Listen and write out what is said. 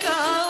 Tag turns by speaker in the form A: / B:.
A: come.